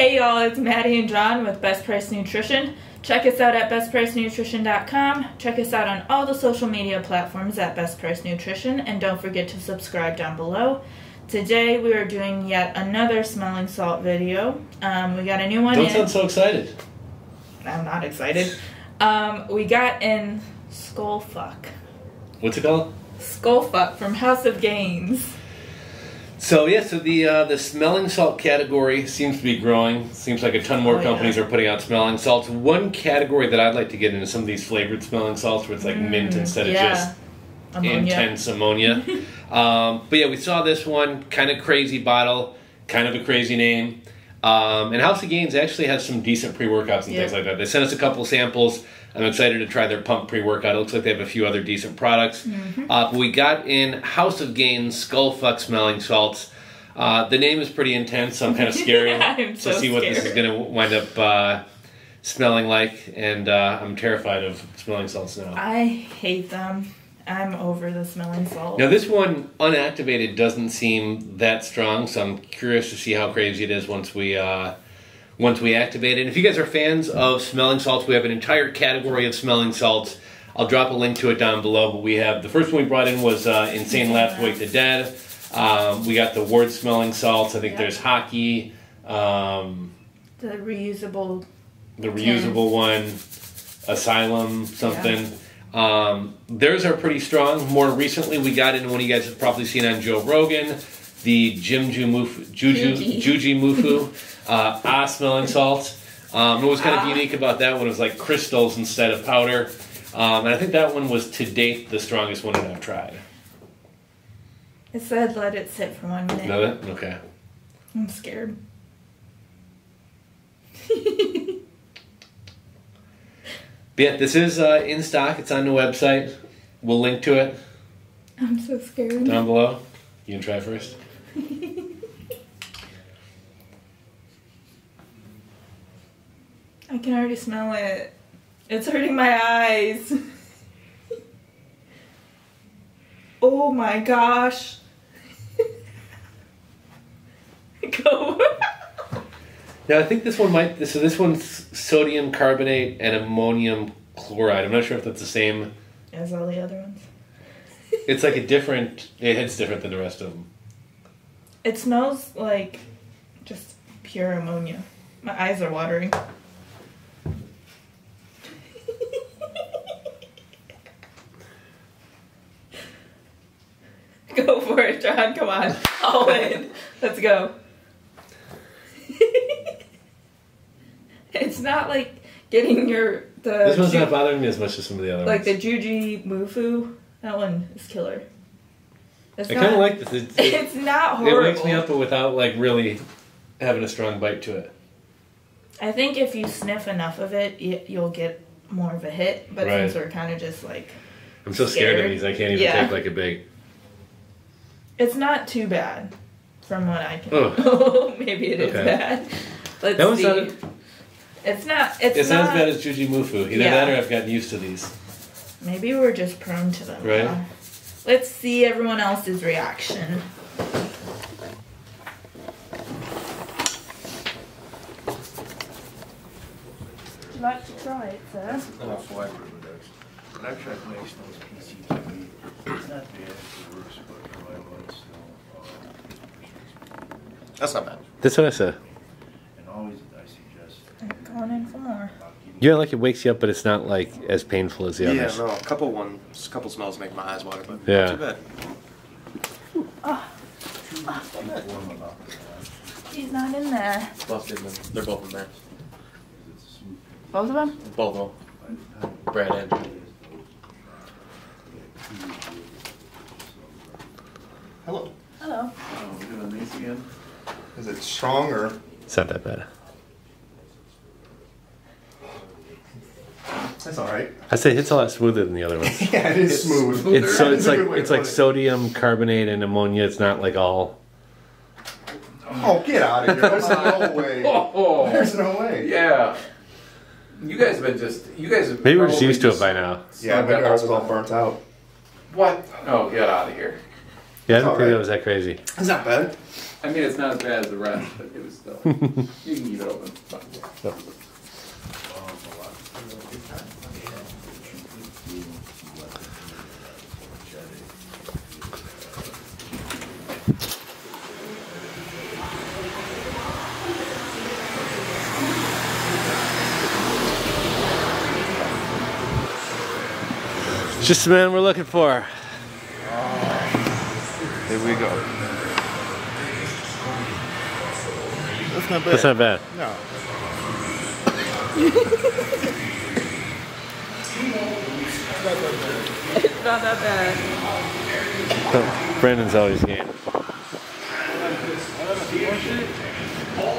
Hey y'all, it's Maddie and John with Best Price Nutrition. Check us out at bestpricenutrition.com. Check us out on all the social media platforms at Best Price Nutrition, and don't forget to subscribe down below. Today we are doing yet another smelling salt video. Um, we got a new one Don't in. sound so excited. I'm not excited. Um, we got in Skullfuck. What's it called? Skullfuck from House of Gains. So yeah, so the uh, the smelling salt category seems to be growing. Seems like a ton more Oh, companies yeah. are putting out smelling salts. One category that I'd like to get into some of these flavored smelling salts, where it's like mint instead of Mm, just Ammonia. intense ammonia. um, but yeah, we saw this one kind of crazy bottle, kind of a crazy name. Um, and House of Gains actually has some decent pre workouts and Yeah. things like that. They sent us a couple samples. I'm excited to try their pump pre workout. It looks like they have a few other decent products. Mm-hmm. Uh, we got in House of Gains Skull Fuck smelling salts. Uh, the name is pretty intense, so I'm kind of scared I'm to so see what this is going to wind up uh, smelling like. And uh, I'm terrified of smelling salts now. I hate them. I'm over the smelling salt. Now this one unactivated doesn't seem that strong, so I'm curious to see how crazy it is once we uh, once we activate it. And if you guys are fans of smelling salts, we have an entire category of smelling salts. I'll drop a link to it down below. But we have the first one we brought in was uh, Insane Labz Wake the Dead. Um, we got the Ward smelling salts. I think Yeah. there's hockey, um, The reusable. the reusable one, Asylum something. Um, theirs are pretty strong. More recently, we got in one you guys have probably seen on Joe Rogan, the Jim Juju, Juji. JujiMufu, uh, ah smelling salt. Um, what was kind of Ah. unique about that one was like crystals instead of powder. Um, and I think that one was to date the strongest one that I've tried. It said let it sit for one minute. Know that? Okay. I'm scared. Yeah, this is uh, in stock. It's on the website. We'll link to it I'm so scared. down below. You can try first. I can already smell it. It's hurting my eyes. oh my gosh. Go. Now I think this one might. So this one's sodium carbonate and ammonium chloride. I'm not sure if that's the same. As all the other ones. It's like a different. It hits different than the rest of them. It smells like just pure ammonia. My eyes are watering. go for it, John. Come on. All in. Let's go. it's not like getting your the This one's ju- not bothering me as much as some of the other ones. like the. JujiMufu. That one is killer. It's I kind of like this. It, it, It's not horrible. it wakes me up, but without like really having a strong bite to it. I think if you sniff enough of it, you'll get more of a hit. But Right. since we're kind of just like, I'm so scared, of these. I can't even Yeah. take like a big. it's not too bad, from what I can. Oh. maybe it is Okay. bad. Let's That one's see. not- It's not. It's, It's not. not as bad as JujiMufu. Either Yeah. that or I've gotten used to these. Maybe we're just prone to them. Right. now. Let's see everyone else's reaction. Would you like to try it, sir? Electric makes those PCTV. It's not bad, it works, but for my ones, still, uh, That's not bad. That's what I said. and always I suggest I'm going in for more. about giving Yeah, like it wakes you up, but it's not like as painful as the Yeah, others. Yeah, no, a couple ones, a couple smells make my eyes water, but Yeah. not too bad. warm enough. He's not in there. Both in them. They're both in there. Both of them? Both of them. Brad and Hello. Hello. Oh, we're doing these again? Is it strong or? It's not that bad. That's all right. I say it's a lot smoother than the other ones. yeah, it is smooth. It's so it's like good way to it's like it. sodium carbonate and ammonia. It's not like all. Oh, get out of here! There's no way. Oh, There's no way. yeah. You guys have been just. You guys have. Maybe we're just probably used to it by now. Yeah, smelled but that ours is all burnt out. What? Oh, get out of here. Yeah, I It's didn't think alright. that was that crazy. It's not bad. I mean, it's not as bad as the rest, but it was still, you can keep it open. but- Just the man we're looking for. Here we go. That's not bad. That's not bad. No. Not that bad. Brandon's always game.